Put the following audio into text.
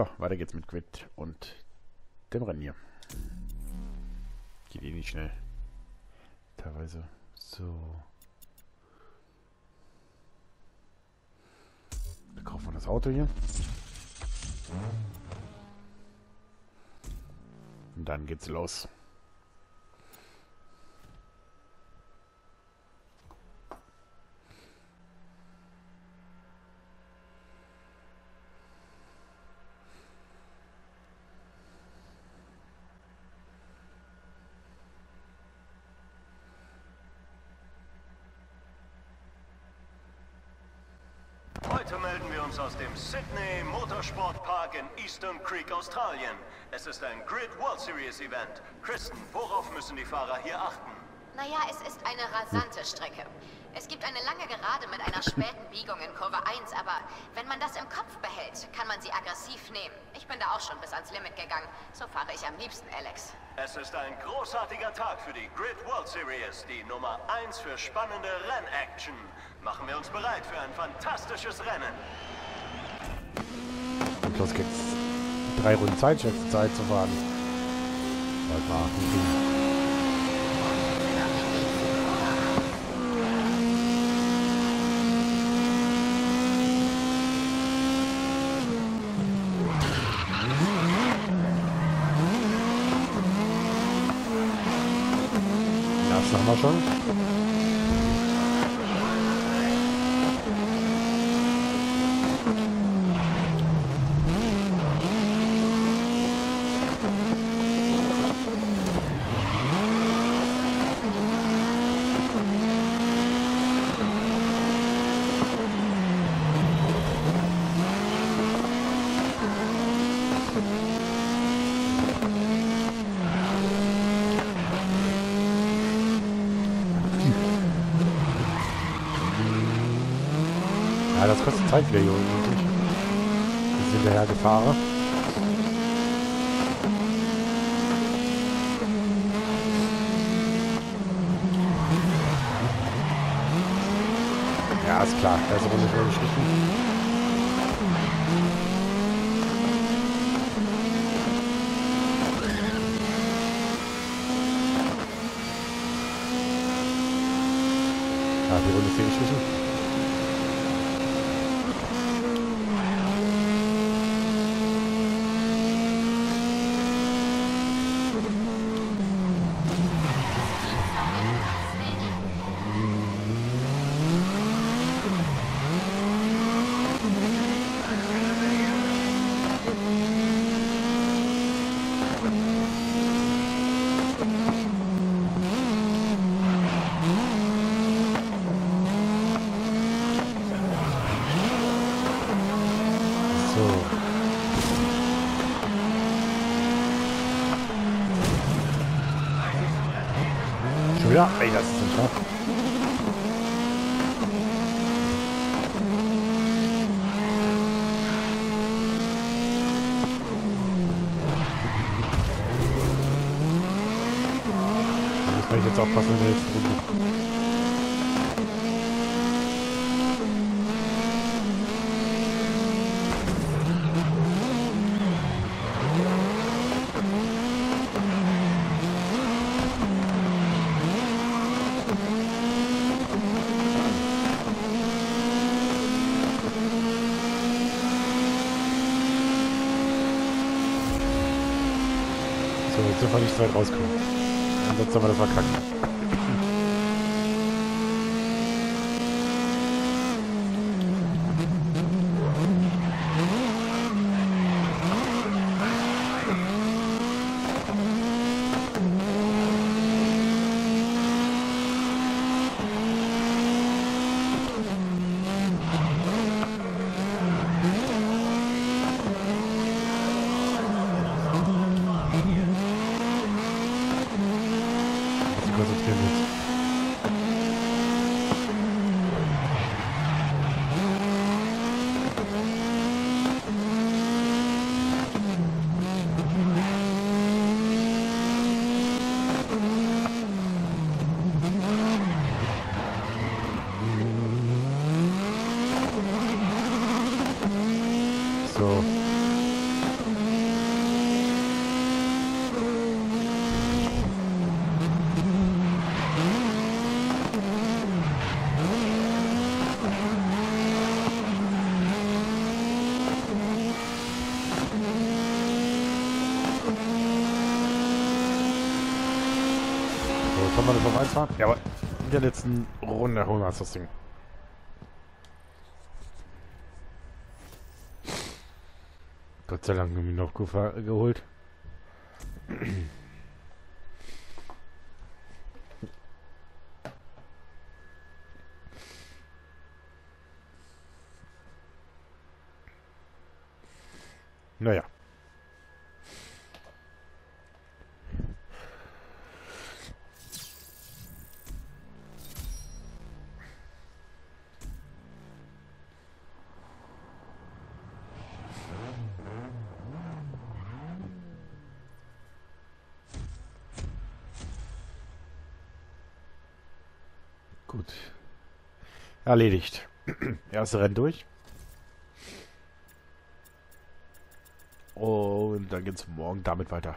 So, weiter geht's mit Quid und dem Rennen hier. Geht eh nicht schnell. Teilweise. So. Wir kaufen das Auto hier. Und dann geht's los. Wir uns aus dem Sydney Motorsport Park in Eastern Creek, Australien. Es ist ein Grid World Series Event. Kristen, worauf müssen die Fahrer hier achten? Naja, es ist eine rasante Strecke. Es gibt eine lange Gerade mit einer späten Biegung in Kurve 1, aber wenn man das im Kopf behält, kann man sie aggressiv nehmen. Ich bin da auch schon bis ans Limit gegangen. So fahre ich am liebsten, Alex. Es ist ein großartiger Tag für die Grid World Series, die Nummer 1 für spannende Rennaction. Machen wir uns bereit für ein fantastisches Rennen. Und los geht's. Drei Runden Zeit, schätze Zeit zu fahren. Wollt mal achten. Das haben das kostet Zeit wieder hier unten. Wir sind hinterher gefahren. Ja, ist klar. Da ist Runde schon geschnitten. Ja, die Runde ist hier geschnitten. So. Wieder? Ey, das ist nicht wahr. Da muss man jetzt aufpassen in der nächsten Runde. So, wir nicht zu weit rauskommen. Ansonsten haben wir das verkackt. So. Kann man das auf eins fahren? Jawohl. In der letzten Runde holen wir uns das Ding. Gott sei Dank haben noch geholt. Naja. Gut. Erledigt. Erste Rennen durch. Und dann geht es morgen damit weiter.